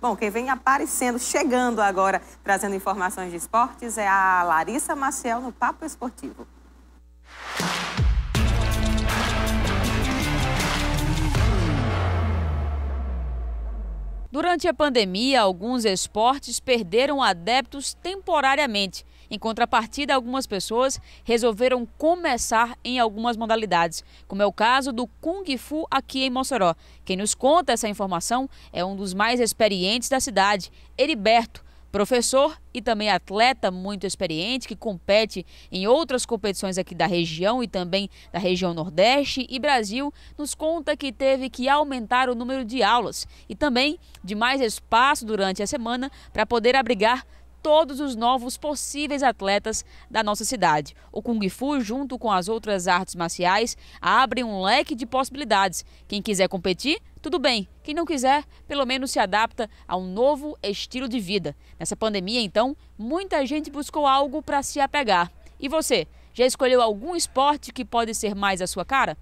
Bom, quem vem aparecendo, chegando agora, trazendo informações de esportes, é a Larissa Maciel no Papo Esportivo. Durante a pandemia, alguns esportes perderam adeptos temporariamente. Em contrapartida, algumas pessoas resolveram começar em algumas modalidades, como é o caso do Kung Fu aqui em Mossoró. Quem nos conta essa informação é um dos mais experientes da cidade, Heriberto, Professor e também atleta muito experiente que compete em outras competições aqui da região e também da região Nordeste e Brasil, nos conta que teve que aumentar o número de aulas e também de mais espaço durante a semana para poder abrigar todos os novos possíveis atletas da nossa cidade. O Kung Fu, junto com as outras artes marciais, abre um leque de possibilidades. Quem quiser competir, tudo bem. Quem não quiser, pelo menos se adapta a um novo estilo de vida. Nessa pandemia, então, muita gente buscou algo para se apegar. E você, já escolheu algum esporte que pode ser mais a sua cara?